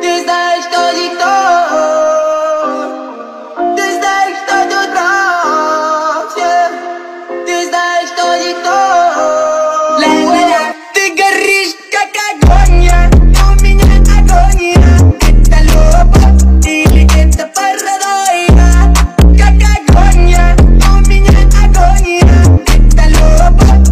Ты знаешь, что никто. Ты знаешь, что тут прав никто.